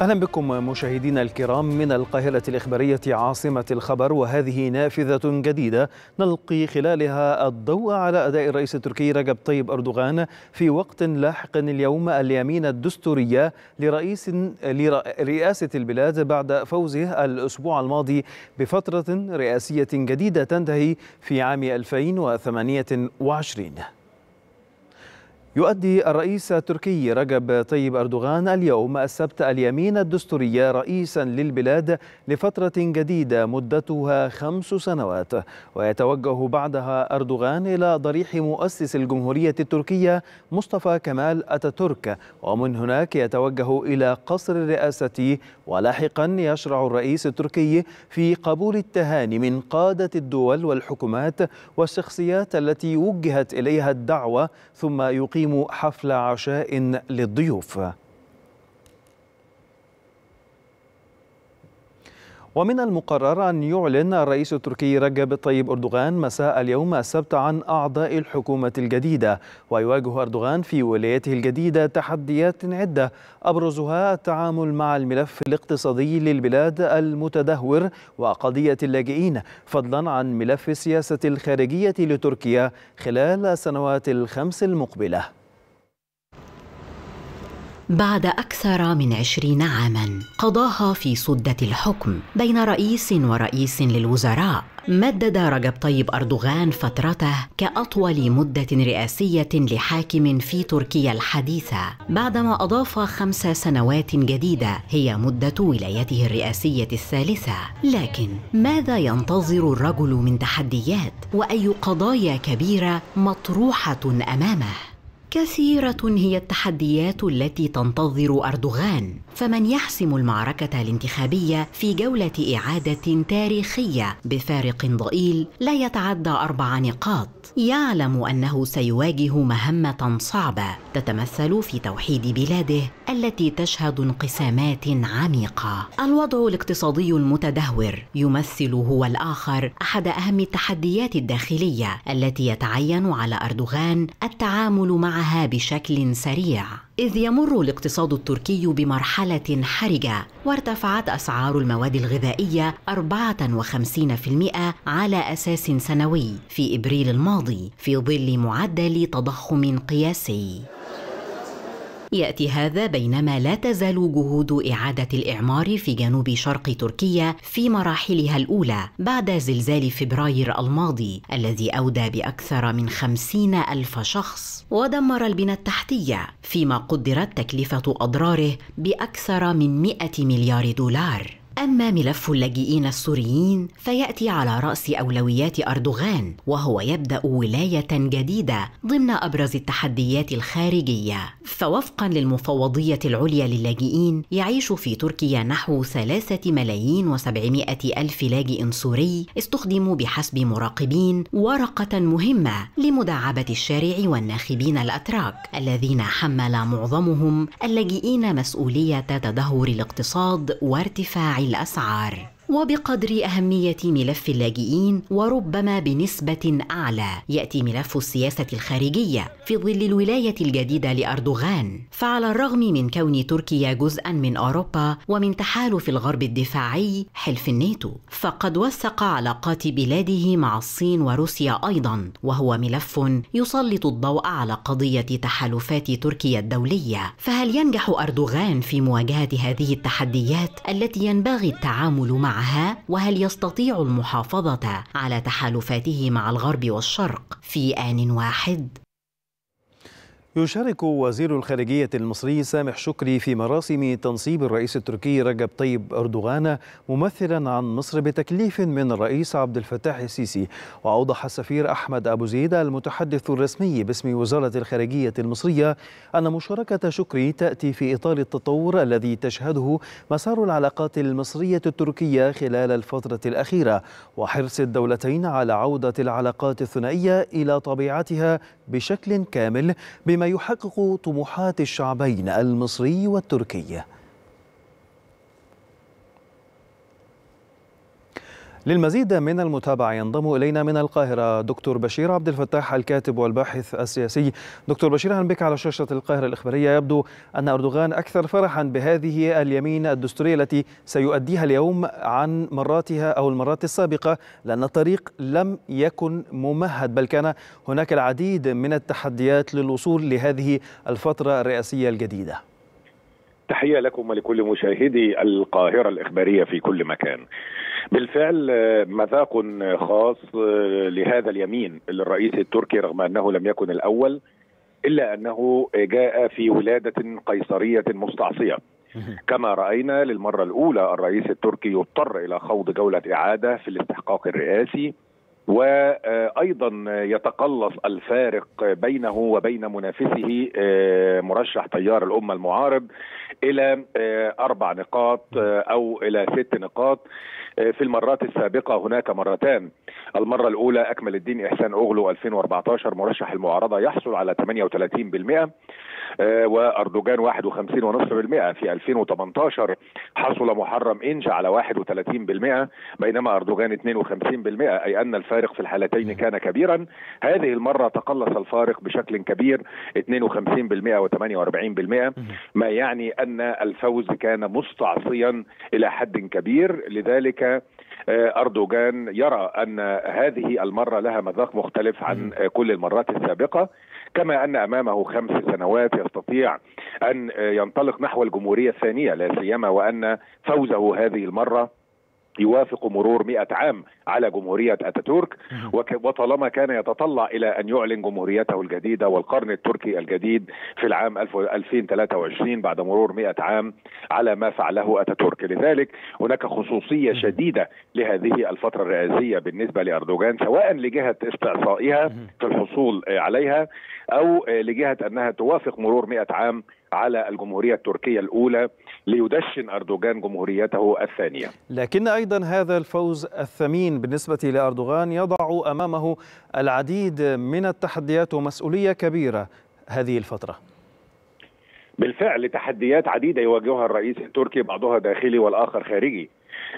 أهلا بكم مشاهدينا الكرام من القاهرة الإخبارية عاصمة الخبر وهذه نافذة جديدة نلقي خلالها الضوء على أداء الرئيس التركي رجب طيب أردوغان في وقت لاحق اليوم. اليمين الدستورية لرئيس لرئاسة البلاد بعد فوزه الأسبوع الماضي بفترة رئاسية جديدة تنتهي في عام 2028 يؤدي الرئيس التركي رجب طيب أردوغان اليوم السبت اليمين الدستورية رئيسا للبلاد لفترة جديدة مدتها خمس سنوات. ويتوجه بعدها أردوغان إلى ضريح مؤسس الجمهورية التركية مصطفى كمال أتاتورك. ومن هناك يتوجه إلى قصر الرئاسة ولاحقا يشرع الرئيس التركي في قبول التهاني من قادة الدول والحكومات والشخصيات التي وجهت إليها الدعوة ثم يقيم يقيم حفل عشاء للضيوف. ومن المقرر أن يعلن الرئيس التركي رجب طيب أردوغان مساء اليوم السبت عن أعضاء الحكومة الجديدة ويواجه أردوغان في ولايته الجديدة تحديات عدة أبرزها التعامل مع الملف الاقتصادي للبلاد المتدهور وقضية اللاجئين فضلا عن ملف السياسة الخارجية لتركيا خلال السنوات الخمس المقبلة. بعد أكثر من عشرين عاما قضاها في سدة الحكم بين رئيس ورئيس للوزراء. مدد رجب طيب أردوغان فترته كأطول مدة رئاسية لحاكم في تركيا الحديثة بعدما أضاف خمس سنوات جديدة هي مدة ولايته الرئاسية الثالثة. لكن ماذا ينتظر الرجل من تحديات؟ وأي قضايا كبيرة مطروحة أمامه؟ كثيرة هي التحديات التي تنتظر أردوغان. فمن يحسم المعركة الانتخابية في جولة إعادة تاريخية بفارق ضئيل لا يتعدى أربع نقاط. يعلم أنه سيواجه مهمة صعبة تتمثل في توحيد بلاده التي تشهد انقسامات عميقة. الوضع الاقتصادي المتدهور يمثل هو الآخر أحد أهم التحديات الداخلية التي يتعين على أردوغان التعامل معها بشكل سريع. إذ يمر الاقتصاد التركي بمرحلة حرجة وارتفعت أسعار المواد الغذائية 54% على أساس سنوي في إبريل الماضي في ظل معدل تضخم قياسي. يأتي هذا بينما لا تزال جهود إعادة الإعمار في جنوب شرق تركيا في مراحلها الأولى بعد زلزال فبراير الماضي الذي أودى بأكثر من خمسين ألف شخص. ودمر البنى التحتية فيما قدرت تكلفة أضراره بأكثر من 100 مليار دولار. أما ملف اللاجئين السوريين فيأتي على رأس أولويات أردوغان وهو يبدأ ولاية جديدة ضمن أبرز التحديات الخارجية. فوفقا للمفوضية العليا للاجئين يعيش في تركيا نحو ثلاثة ملايين وسبعمائة ألف لاجئ سوري استخدموا بحسب مراقبين ورقة مهمة لمداعبة الشارع والناخبين الأتراك الذين حمل معظمهم اللاجئين مسؤولية تدهور الاقتصاد وارتفاع الأسعار وبقدر أهمية ملف اللاجئين وربما بنسبة أعلى. يأتي ملف السياسة الخارجية في ظل الولاية الجديدة لأردوغان. فعلى الرغم من كون تركيا جزءا من أوروبا ومن تحالف الغرب الدفاعي حلف الناتو فقد وثق علاقات بلاده مع الصين وروسيا أيضا وهو ملف يسلط الضوء على قضية تحالفات تركيا الدولية. فهل ينجح أردوغان في مواجهة هذه التحديات التي ينبغي التعامل معها؟ معها وهل يستطيع المحافظة على تحالفاته مع الغرب والشرق في آن واحد. يشارك وزير الخارجية المصري سامح شكري في مراسم تنصيب الرئيس التركي رجب طيب أردوغان ممثلا عن مصر بتكليف من الرئيس عبد الفتاح السيسي. وأوضح السفير أحمد أبو زيد المتحدث الرسمي باسم وزارة الخارجية المصرية أن مشاركة شكري تأتي في إطار التطور الذي تشهده مسار العلاقات المصرية التركية خلال الفترة الأخيرة وحرص الدولتين على عودة العلاقات الثنائية إلى طبيعتها بشكل كامل بما يحقق طموحات الشعبين المصري والتركي. للمزيد من المتابعة ينضم إلينا من القاهرة دكتور بشير عبد الفتاح الكاتب والباحث السياسي. دكتور بشير أهلا بك على شاشة القاهرة الإخبارية. يبدو أن أردوغان أكثر فرحا بهذه اليمين الدستورية التي سيؤديها اليوم عن مراتها أو المرات السابقة لأن الطريق لم يكن ممهد بل كان هناك العديد من التحديات للوصول لهذه الفترة الرئاسية الجديدة. تحية لكم ولكل مشاهدي القاهرة الإخبارية في كل مكان. بالفعل مذاق خاص لهذا اليمين للرئيس التركي رغم أنه لم يكن الأول إلا أنه جاء في ولادة قيصرية مستعصية. كما رأينا للمرة الأولى الرئيس التركي يضطر إلى خوض جولة إعادة في الاستحقاق الرئاسي وأيضا يتقلص الفارق بينه وبين منافسه مرشح تيار الأمة المعارض إلى أربع نقاط أو إلى ست نقاط. في المرات السابقة هناك مرتان. المرة الأولى أكمل الدين إحسان اوغلو 2014 مرشح المعارضة يحصل على 38% وأردوغان 51.5% في 2018 حصل محرم إنج على 31% بينما أردوغان 52% أي أن الفارق في الحالتين كان كبيرا. هذه المرة تقلص الفارق بشكل كبير 52% و48% ما يعني ان الفوز كان مستعصيا إلى حد كبير. لذلك أردوغان يرى أن هذه المرة لها مذاق مختلف عن كل المرات السابقة. كما أن أمامه خمس سنوات يستطيع أن ينطلق نحو الجمهورية الثانية لا سيما وأن فوزه هذه المرة يوافق مرور مئة عام على جمهورية أتاتورك وطالما كان يتطلع إلى أن يعلن جمهوريته الجديدة والقرن التركي الجديد في العام 2023 بعد مرور مئة عام على ما فعله أتاتورك. لذلك هناك خصوصية شديدة لهذه الفترة الرئاسية بالنسبة لأردوغان سواء لجهة استعصائها في الحصول عليها أو لجهة أنها توافق مرور مئة عام على الجمهورية التركية الأولى ليدشن أردوغان جمهوريته الثانية. لكن أيضا هذا الفوز الثمين بالنسبة لأردوغان يضع أمامه العديد من التحديات ومسؤولية كبيرة هذه الفترة. بالفعل تحديات عديدة يواجهها الرئيس التركي بعضها داخلي والآخر خارجي.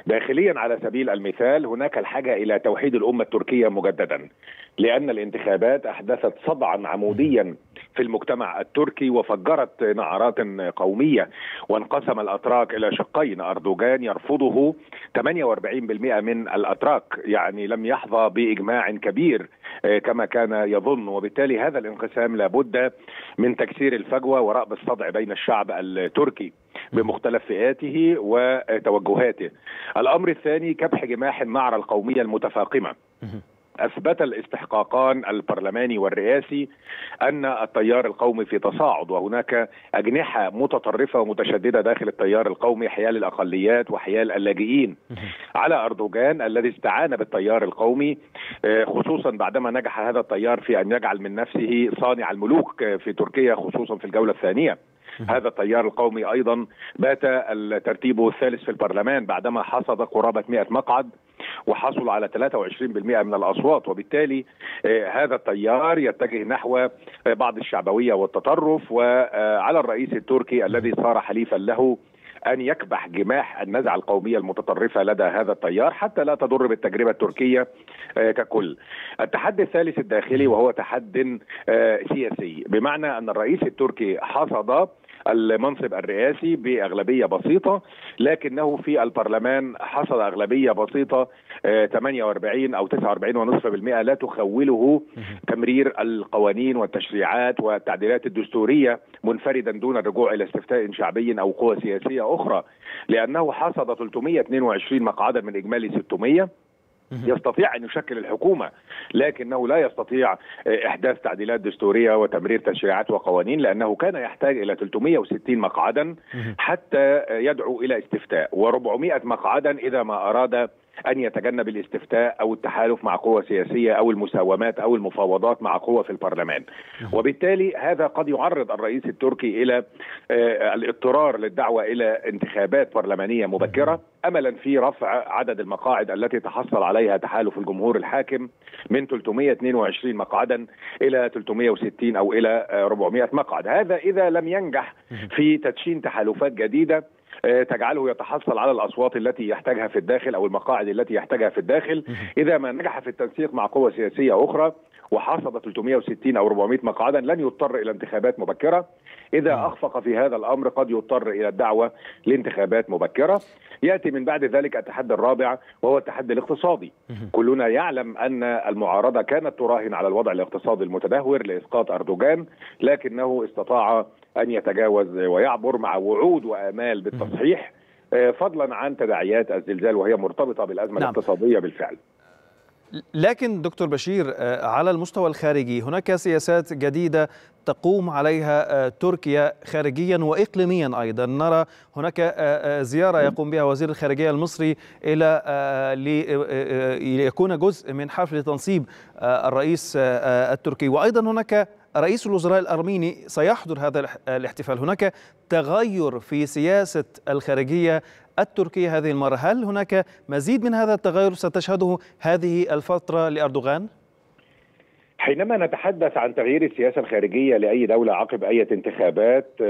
داخليا على سبيل المثال هناك الحاجة إلى توحيد الأمة التركية مجددا لأن الانتخابات أحدثت صدعا عموديا في المجتمع التركي وفجرت نعرات قومية وانقسم الأتراك إلى شقين. أردوغان يرفضه 48% من الأتراك يعني لم يحظى بإجماع كبير كما كان يظن. وبالتالي هذا الانقسام لابد من تكسير الفجوة ورأب الصدع بين الشعب التركي بمختلف فئاته وتوجهاته. الأمر الثاني كبح جماح النعرة القومية المتفاقمة. أثبت الاستحقاقان البرلماني والرئاسي أن التيار القومي في تصاعد وهناك أجنحة متطرفة ومتشددة داخل التيار القومي حيال الأقليات وحيال اللاجئين. على أردوغان الذي استعان بالتيار القومي خصوصا بعدما نجح هذا التيار في أن يجعل من نفسه صانع الملوك في تركيا خصوصا في الجولة الثانية. هذا التيار القومي أيضا بات ترتيبه الثالث في البرلمان بعدما حصد قرابة 100 مقعد. وحصل على 23% من الأصوات وبالتالي هذا التيار يتجه نحو بعض الشعبوية والتطرف وعلى الرئيس التركي الذي صار حليفا له أن يكبح جماح النزعة القومية المتطرفة لدى هذا التيار حتى لا تضر بالتجربة التركية ككل. التحدي الثالث الداخلي وهو تحد سياسي بمعنى أن الرئيس التركي حصد المنصب الرئاسي بأغلبية بسيطة لكنه في البرلمان حصل أغلبية بسيطة 48 أو 49.5% لا تخوله تمرير القوانين والتشريعات والتعديلات الدستورية منفردا دون الرجوع إلى استفتاء شعبي أو قوى سياسية أخرى لأنه حصد 322 مقعدا من إجمالي 600 يستطيع أن يشكل الحكومة لكنه لا يستطيع إحداث تعديلات دستورية وتمرير تشريعات وقوانين لأنه كان يحتاج إلى 360 مقعدا حتى يدعو إلى استفتاء و400 مقعدا إذا ما أراد أن يتجنب الاستفتاء أو التحالف مع قوى سياسية أو المساومات أو المفاوضات مع قوى في البرلمان. وبالتالي هذا قد يعرض الرئيس التركي إلى الاضطرار للدعوة إلى انتخابات برلمانية مبكرة املا في رفع عدد المقاعد التي تحصل عليها تحالف الجمهور الحاكم من 322 مقعدا إلى 360 أو إلى 400 مقعد. هذا إذا لم ينجح في تدشين تحالفات جديدة تجعله يتحصل على الأصوات التي يحتاجها في الداخل أو المقاعد التي يحتاجها في الداخل. إذا ما نجح في التنسيق مع قوى سياسية أخرى وحصد 360 أو 400 مقعدا لن يضطر إلى انتخابات مبكرة. إذا أخفق في هذا الأمر قد يضطر إلى الدعوة لانتخابات مبكرة. يأتي من بعد ذلك التحدي الرابع وهو التحدي الاقتصادي. كلنا يعلم أن المعارضة كانت تراهن على الوضع الاقتصادي المتدهور لإسقاط أردوغان لكنه استطاع أن يتجاوز ويعبر مع وعود وآمال بالتصحيح فضلا عن تداعيات الزلزال وهي مرتبطة بالأزمة نعم. الاقتصادية بالفعل. لكن دكتور بشير على المستوى الخارجي هناك سياسات جديدة تقوم عليها تركيا خارجيا واقليميا أيضا. نرى هناك زيارة يقوم بها وزير الخارجية المصري إلى ليكون جزء من حفل تنصيب الرئيس التركي. وأيضا هناك رئيس الوزراء الأرميني سيحضر هذا الاحتفال. هناك تغير في سياسة الخارجية التركية هذه المرة. هل هناك مزيد من هذا التغير ستشهده هذه الفترة لأردوغان؟ حينما نتحدث عن تغيير السياسة الخارجية لأي دولة عقب أي انتخابات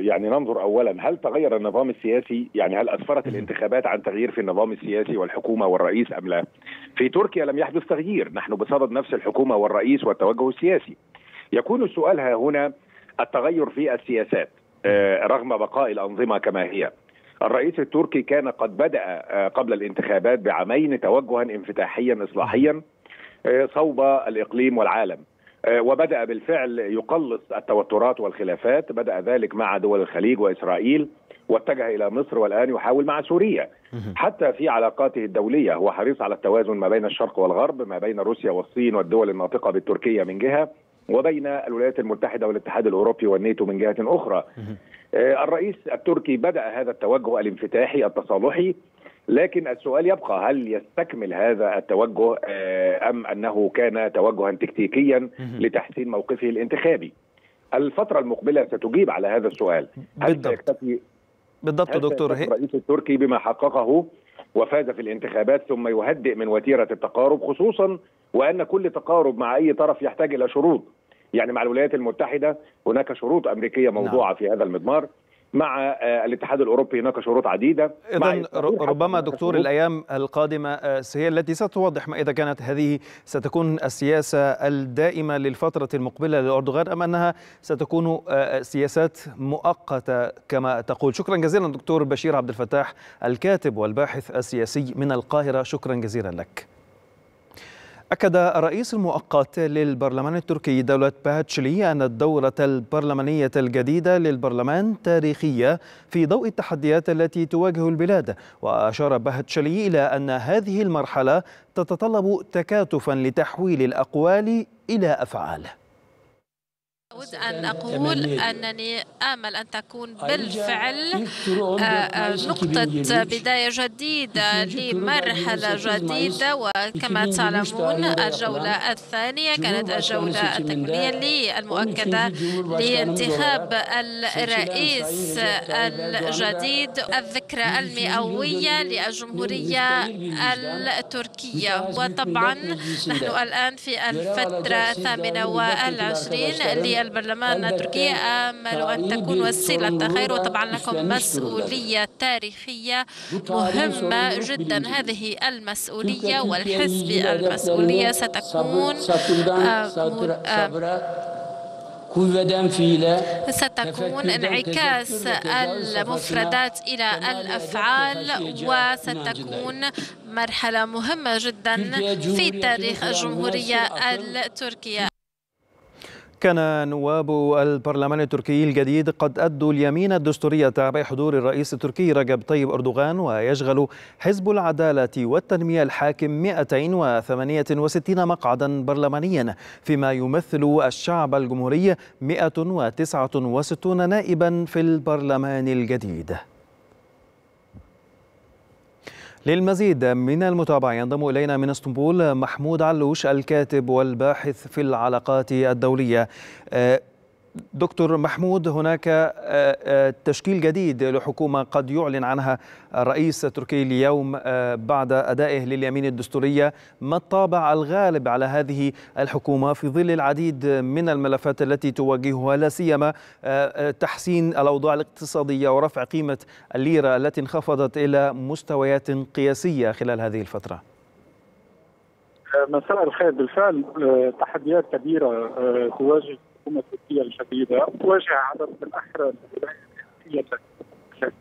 يعني ننظر اولا هل تغير النظام السياسي؟ يعني هل أسفرت الانتخابات عن تغيير في النظام السياسي والحكومة والرئيس أم لا؟ في تركيا لم يحدث تغيير، نحن بصدد نفس الحكومة والرئيس والتوجه السياسي. يكون السؤال ها هنا التغير في السياسات رغم بقاء الأنظمة كما هي. الرئيس التركي كان قد بدأ قبل الانتخابات بعامين توجها انفتاحيا اصلاحيا صوب الإقليم والعالم. وبدأ بالفعل يقلص التوترات والخلافات بدأ ذلك مع دول الخليج وإسرائيل واتجه إلى مصر والآن يحاول مع سوريا. حتى في علاقاته الدولية هو حريص على التوازن ما بين الشرق والغرب ما بين روسيا والصين والدول الناطقة بالتركية من جهة وبين الولايات المتحدة والاتحاد الأوروبي والناتو من جهة أخرى. الرئيس التركي بدأ هذا التوجه الانفتاحي التصالحي لكن السؤال يبقى هل يستكمل هذا التوجه أم أنه كان توجها تكتيكيا لتحسين موقفه الانتخابي؟ الفترة المقبلة ستجيب على هذا السؤال. هل سيكتفي بالضبط دكتور. الرئيس التركي بما حققه وفاز في الانتخابات ثم يهدئ من وتيرة التقارب خصوصا وأن كل تقارب مع أي طرف يحتاج إلى شروط. يعني مع الولايات المتحدة هناك شروط أمريكية موضوعة نعم. في هذا المضمار. مع الاتحاد الأوروبي هناك شروط عديدة. اذا ربما دكتور الأيام القادمة هي التي ستوضح ما إذا كانت هذه ستكون السياسة الدائمة للفترة المقبلة لاردوغان أم أنها ستكون سياسات مؤقتة كما تقول. شكرا جزيلا دكتور بشير عبد الفتاح الكاتب والباحث السياسي من القاهرة. شكرا جزيلا لك. أكد الرئيس المؤقت للبرلمان التركي دولة باهتشلي أن الدورة البرلمانية الجديدة للبرلمان تاريخية في ضوء التحديات التي تواجه البلاد. وأشار باهتشلي إلى أن هذه المرحلة تتطلب تكاتفا لتحويل الأقوال إلى أفعال. أود أن أقول أنني آمل أن تكون بالفعل نقطة بداية جديدة لمرحلة جديدة وكما تعلمون الجولة الثانية كانت الجولة التكوينية للمؤكدة لانتخاب الرئيس الجديد الذكرى المئوية للجمهورية التركية. وطبعا نحن الآن في الفترة الثامنة والعشرين البرلمان التركي آمل أن تكون وسيلة خير وطبعا لكم مسؤولية تاريخية مهمة جدا. هذه المسؤولية والحس بالمسؤولية ستكون ستكون انعكاس المفردات إلى الأفعال وستكون مرحلة مهمة جدا في تاريخ الجمهورية التركية. كان نواب البرلمان التركي الجديد قد أدوا اليمين الدستورية بحضور الرئيس التركي رجب طيب أردوغان ويشغل حزب العدالة والتنمية الحاكم 268 مقعدا برلمانيا فيما يمثل الشعب الجمهوري 169 نائبا في البرلمان الجديد. للمزيد من المتابعة ينضم إلينا من إسطنبول محمود علوش الكاتب والباحث في العلاقات الدولية. دكتور محمود هناك تشكيل جديد لحكومة قد يعلن عنها الرئيس التركي اليوم بعد أدائه لليمين الدستورية. ما الطابع الغالب على هذه الحكومة في ظل العديد من الملفات التي تواجهها لا سيما تحسين الأوضاع الاقتصادية ورفع قيمة الليرة التي انخفضت إلى مستويات قياسية خلال هذه الفترة. مساء الخير. بالفعل تحديات كبيرة تواجه الحكومة التركية الجديدة تواجه عدد من احرى الولايات الرئيسيه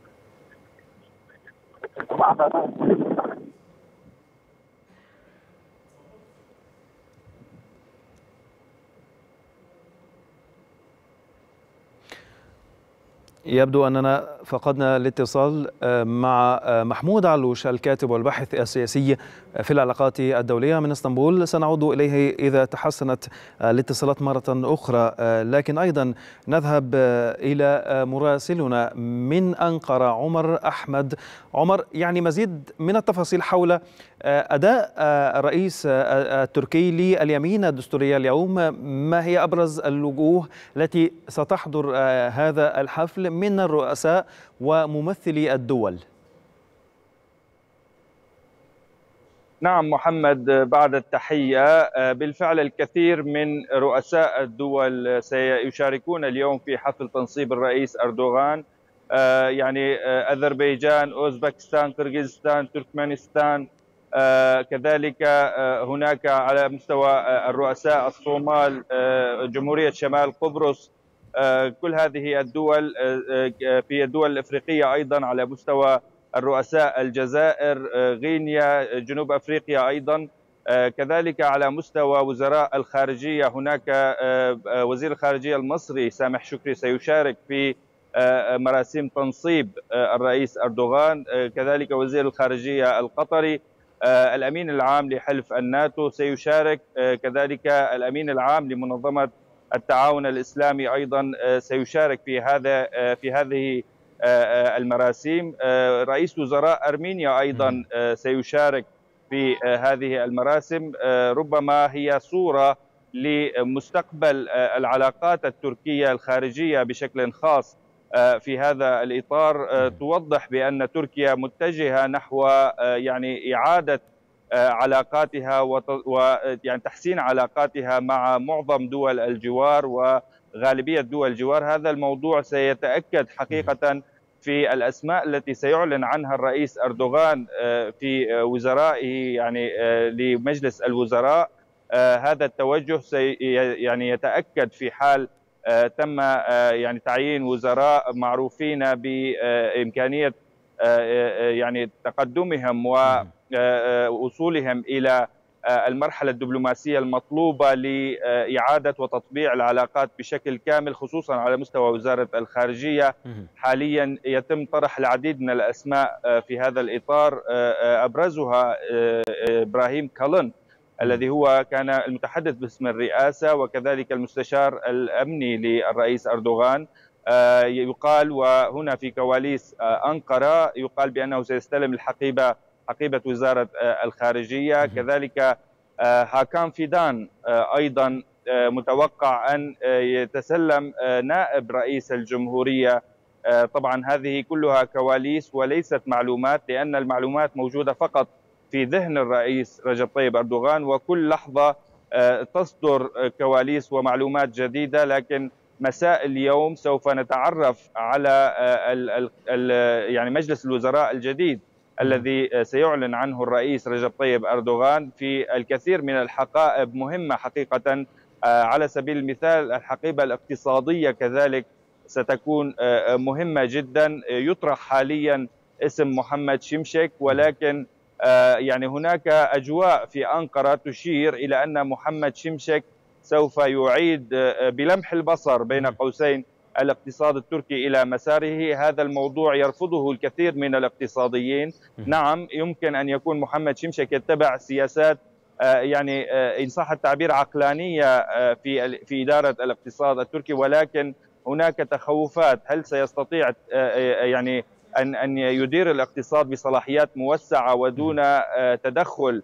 يبدو أننا فقدنا الاتصال مع محمود علوش الكاتب والباحث السياسي في العلاقات الدولية من إسطنبول. سنعود إليه إذا تحسنت الاتصالات مرة أخرى. لكن أيضا نذهب إلى مراسلنا من أنقرة عمر أحمد. عمر يعني مزيد من التفاصيل حول أداء الرئيس التركي لليمين الدستورية اليوم. ما هي أبرز الوجوه التي ستحضر هذا الحفل؟ من الرؤساء وممثلي الدول. نعم محمد بعد التحية بالفعل الكثير من رؤساء الدول سيشاركون اليوم في حفل تنصيب الرئيس أردوغان. يعني أذربيجان أوزبكستان قرغيزستان تركمانستان. كذلك هناك على مستوى الرؤساء الصومال جمهورية شمال قبرص كل هذه الدول في الدول الأفريقية أيضا على مستوى الرؤساء الجزائر غينيا جنوب أفريقيا أيضا. كذلك على مستوى وزراء الخارجية هناك وزير الخارجية المصري سامح شكري سيشارك في مراسم تنصيب الرئيس أردوغان. كذلك وزير الخارجية القطري الأمين العام لحلف الناتو سيشارك. كذلك الأمين العام لمنظمة التعاون الإسلامي أيضا سيشارك في هذا في هذه المراسيم. رئيس وزراء أرمينيا أيضا سيشارك في هذه المراسم. ربما هي صورة لمستقبل العلاقات التركية الخارجية بشكل خاص في هذا الإطار. توضح بأن تركيا متجهة نحو يعني إعادة علاقاتها ويعني تحسين علاقاتها مع معظم دول الجوار وغالبية دول الجوار. هذا الموضوع سيتأكد حقيقة في الأسماء التي سيعلن عنها الرئيس أردوغان في وزرائه يعني لمجلس الوزراء. هذا التوجه سي يعني يتأكد في حال تم يعني تعيين وزراء معروفين بإمكانية يعني تقدمهم ووصولهم إلى المرحلة الدبلوماسية المطلوبة لإعادة وتطبيع العلاقات بشكل كامل خصوصا على مستوى وزارة الخارجية. حاليا يتم طرح العديد من الأسماء في هذا الإطار أبرزها إبراهيم كالن الذي هو كان المتحدث باسم الرئاسة وكذلك المستشار الأمني للرئيس أردوغان. يقال وهنا في كواليس أنقرة يقال بأنه سيستلم الحقيبة حقيبه وزارة الخارجية. كذلك هاكان فيدان أيضا متوقع أن يتسلم نائب رئيس الجمهورية. طبعا هذه كلها كواليس وليست معلومات لأن المعلومات موجودة فقط في ذهن الرئيس رجب طيب أردوغان وكل لحظة تصدر كواليس ومعلومات جديدة. لكن مساء اليوم سوف نتعرف على يعني مجلس الوزراء الجديد. الذي سيعلن عنه الرئيس رجب طيب أردوغان في الكثير من الحقائب مهمة حقيقة على سبيل المثال الحقيبة الاقتصادية كذلك ستكون مهمة جدا. يطرح حاليا اسم محمد شمشك ولكن يعني هناك أجواء في أنقرة تشير إلى أن محمد شمشك سوف يعيد بلمح البصر بين قوسين. الاقتصاد التركي إلى مساره. هذا الموضوع يرفضه الكثير من الاقتصاديين. نعم يمكن أن يكون محمد شمشك يتبع سياسات يعني إن صح التعبير عقلانية في في إدارة الاقتصاد التركي. ولكن هناك تخوفات. هل سيستطيع يعني أن أن يدير الاقتصاد بصلاحيات موسعة ودون تدخل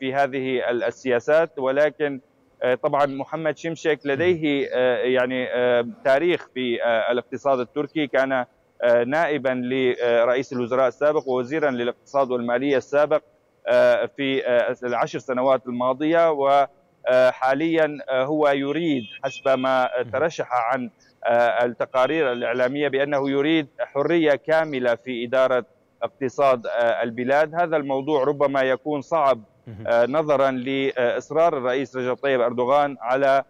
في هذه السياسات؟ ولكن طبعا محمد شمشك لديه يعني تاريخ في الاقتصاد التركي. كان نائبا لرئيس الوزراء السابق ووزيرا للاقتصاد والمالية السابق في العشر سنوات الماضية. وحاليا هو يريد حسب ما ترشح عن التقارير الإعلامية بأنه يريد حرية كاملة في إدارة اقتصاد البلاد. هذا الموضوع ربما يكون صعب نظرا لإصرار الرئيس رجب طيب أردوغان على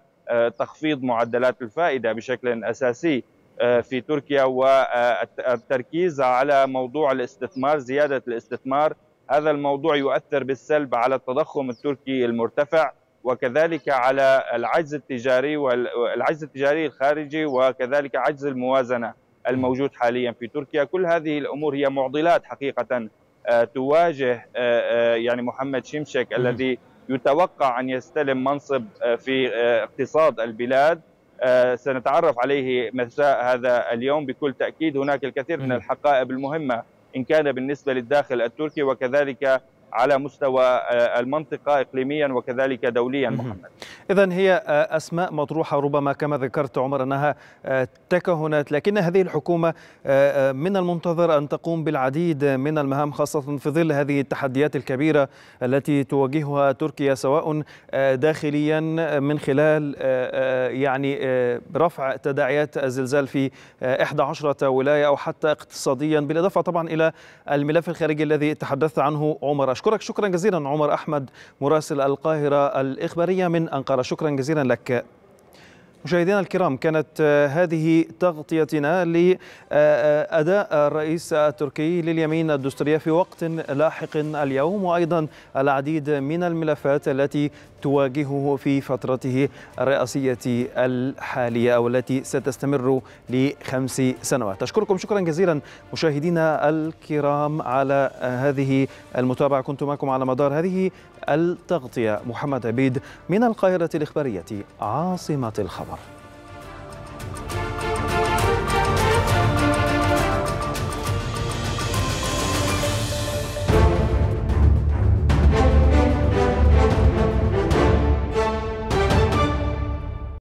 تخفيض معدلات الفائدة بشكل أساسي في تركيا والتركيز على موضوع الاستثمار زيادة الاستثمار. هذا الموضوع يؤثر بالسلب على التضخم التركي المرتفع وكذلك على العجز التجاري والعجز التجاري الخارجي وكذلك عجز الموازنة الموجود حاليا في تركيا. كل هذه الأمور هي معضلات حقيقة تواجه يعني محمد شمشك الذي يتوقع أن يستلم منصب في اقتصاد البلاد. سنتعرف عليه مساء هذا اليوم. بكل تأكيد هناك الكثير من الحقائب المهمة إن كان بالنسبة للداخل التركي وكذلك على مستوى المنطقة إقليميا وكذلك دوليا محمد. إذا هي أسماء مطروحة ربما كما ذكرت عمر أنها تكهنت لكن هذه الحكومة من المنتظر أن تقوم بالعديد من المهام خاصة في ظل هذه التحديات الكبيرة التي تواجهها تركيا سواء داخليا من خلال يعني رفع تداعيات الزلزال في 11 ولاية أو حتى اقتصاديا بالإضافة طبعا إلى الملف الخارجي الذي تحدثت عنه عمر أشكرك. شكرا جزيلا عمر أحمد مراسل القاهرة الإخبارية من أنقرة. شكرا جزيلا لك. مشاهدينا الكرام كانت هذه تغطيتنا لأداء الرئيس التركي لليمين الدستورية في وقت لاحق اليوم وأيضا العديد من الملفات التي تواجهه في فترته الرئاسية الحالية أو التي ستستمر لخمس سنوات. أشكركم شكرا جزيلا مشاهدينا الكرام على هذه المتابعة. كنت معكم على مدار هذه التغطية محمد عبيد من القاهرة الإخبارية عاصمة الخبر. var.